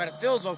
But it feels okay.